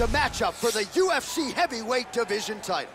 a matchup for the UFC Heavyweight Division title.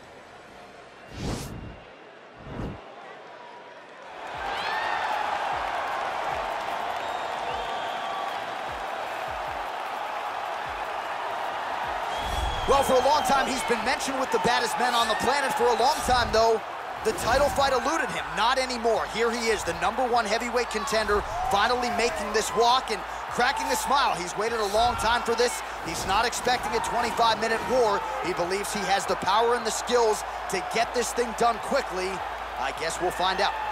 Well, for a long time, he's been mentioned with the baddest men on the planet. For a long time, though, the title fight eluded him. Not anymore. Here he is, the number one heavyweight contender, finally making this walk and cracking a smile. He's waited a long time for this. He's not expecting a 25-minute war. He believes he has the power and the skills to get this thing done quickly. I guess we'll find out.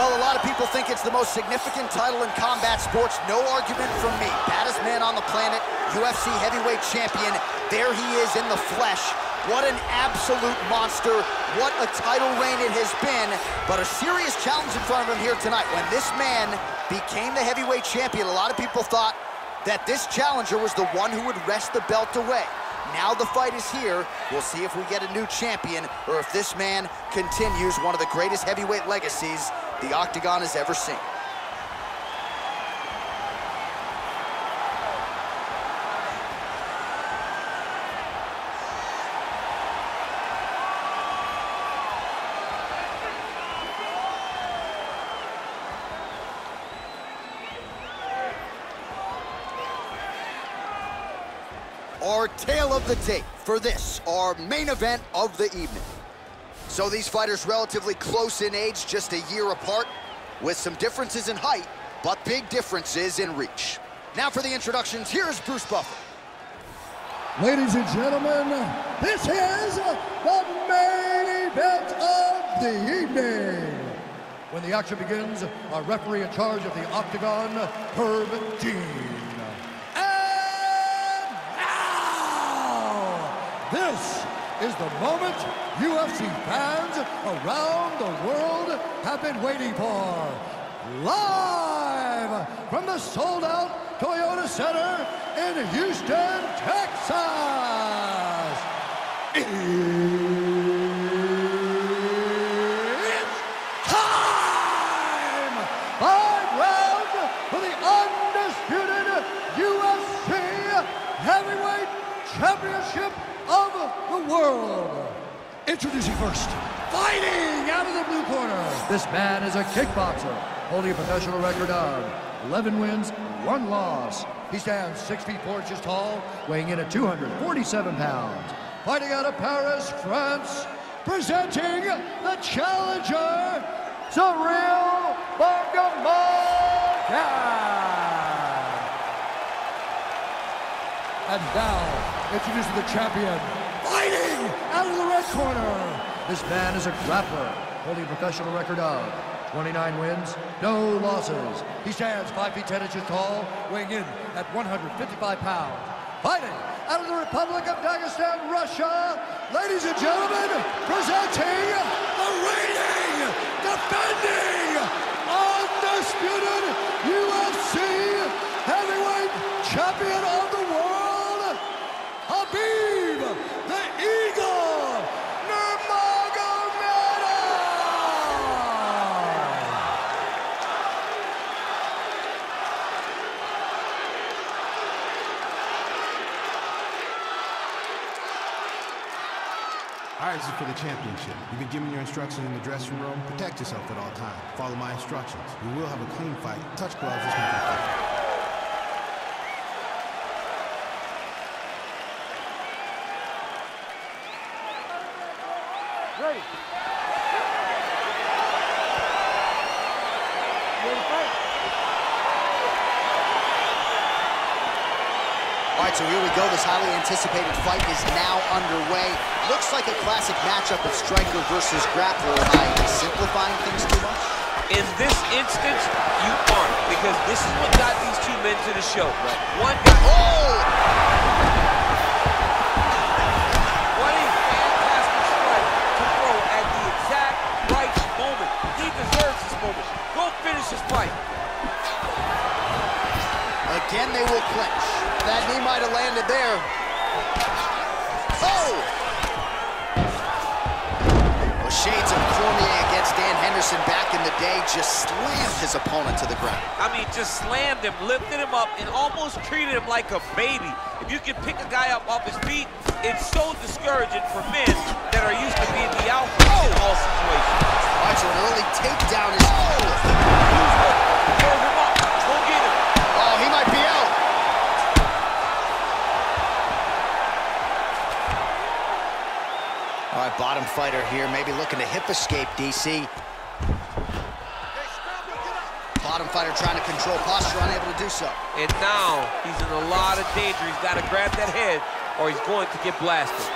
Well, a lot of people think it's the most significant title in combat sports. No argument from me. Baddest man on the planet, UFC heavyweight champion. There he is in the flesh. What an absolute monster. What a title reign it has been. But a serious challenge in front of him here tonight. When this man became the heavyweight champion, a lot of people thought that this challenger was the one who would wrest the belt away. Now the fight is here. We'll see if we get a new champion or if this man continues one of the greatest heavyweight legacies the Octagon has ever seen. Our tale of the tape for this, our main event of the evening. So these fighters relatively close in age, just a year apart, with some differences in height, but big differences in reach. Now for the introductions, here's Bruce Buffer. Ladies and gentlemen, this is the main event of the evening. When the action begins, our referee in charge of the Octagon, Herb Dean. Is the moment UFC fans around the world have been waiting for. Live from the sold-out Toyota Center in Houston, Texas. It's time! Five rounds for the undisputed UFC Heavyweight Championship of the world. Introducing first, fighting out of the blue corner. This man is a kickboxer, holding a professional record of 11 wins, one loss. He stands 6 feet 4 inches tall, weighing in at 247 pounds. Fighting out of Paris, France, presenting the challenger, Ciryl Bangamoka. And now, introducing the champion, fighting out of the red corner. This man is a grappler, holding a professional record of 29 wins, no losses. He stands 5 feet 10 inches tall, weighing in at 155 pounds. Fighting out of the Republic of Dagestan, Russia, ladies and gentlemen, presenting the reigning, defending, undisputed UFC heavyweight champion of the world, Khabib the Eagle Nurmagomedov. This is for the championship. You've been given your instructions in the dressing room. Protect yourself at all times. Follow my instructions. We will have a clean fight. Touch gloves. It official. Ready. Ready to fight. All right, so here we go. This highly anticipated fight is now underway. Looks like a classic matchup of striker versus grappler. Am I simplifying things too much? In this instance, you aren't, because this is what got these two men to the show. One got... Oh! Shades of Cormier against Dan Henderson back in the day just slammed his opponent to the ground. I mean, just slammed him, lifted him up, and almost treated him like a baby. If you can pick a guy up off his feet, it's so discouraging for men that are used to being the alpha oh. in all situations. All right, so an early takedown here, maybe looking to hip escape, DC. Bottom fighter trying to control posture, unable to do so. And now he's in a lot of danger. He's got to grab that head or he's going to get blasted.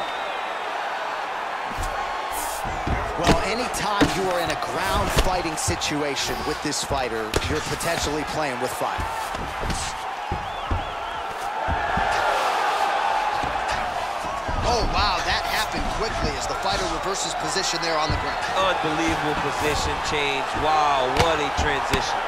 Well, anytime you are in a ground fighting situation with this fighter, you're potentially playing with fire. Quickly as the fighter reverses position there on the ground. Unbelievable position change. Wow, what a transition.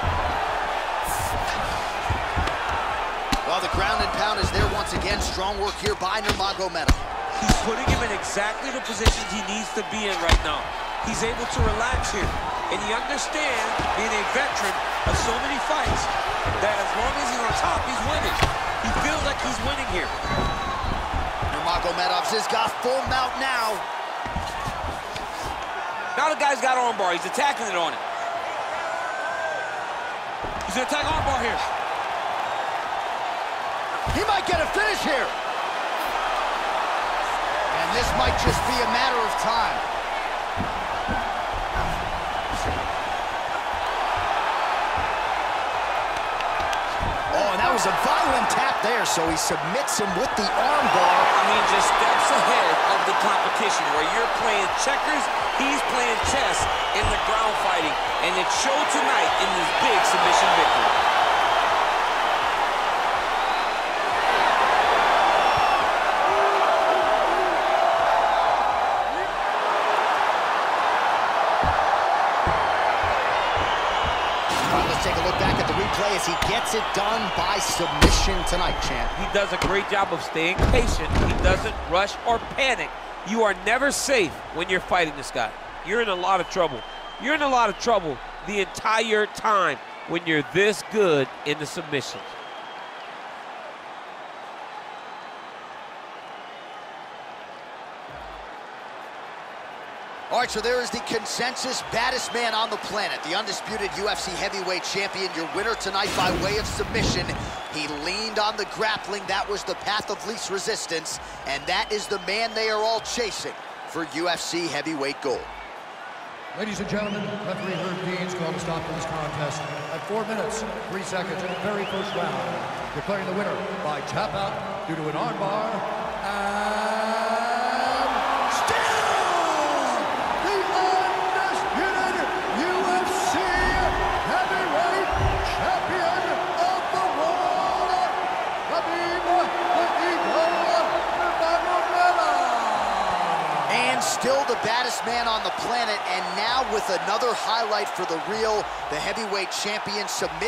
Well, the ground and pound is there once again. Strong work here by Nurmagomedov. He's putting him in exactly the positions he needs to be in right now. He's able to relax here. And he understands, being a veteran of so many fights, that as long as he's on top, he's winning. He feels like he's winning here. Magomedov's has got full mount now. Now the guy's got armbar. He's attacking it on it. He's gonna attack armbar here. He might get a finish here. And this might just be a matter of time. Oh, and that was a violent tap there, so he submits him with the armbar. I mean, just steps ahead of the competition. Where you're playing checkers, he's playing chess in the ground fighting. And it showed tonight in this big submission victory. Let's take a look back at the replay as he gets it done by submission tonight, champ. He does a great job of staying patient. He doesn't rush or panic. You are never safe when you're fighting this guy. You're in a lot of trouble. You're in a lot of trouble the entire time when you're this good in the submissions. All right, so there is the consensus baddest man on the planet, the undisputed UFC heavyweight champion, your winner tonight by way of submission. He leaned on the grappling. That was the path of least resistance, and that is the man they are all chasing for UFC heavyweight gold. Ladies and gentlemen, referee Herb Dean's called to stop this contest at four minutes, three seconds in the very first round, declaring the winner by tap out due to an armbar man on the planet, and now with another highlight for the real, the heavyweight champion submits